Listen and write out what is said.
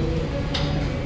ああ。